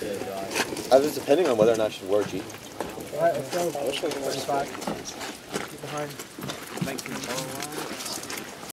I was depending on whether or not I should wear a Alright, let's go. First five. Keep behind. Thank you.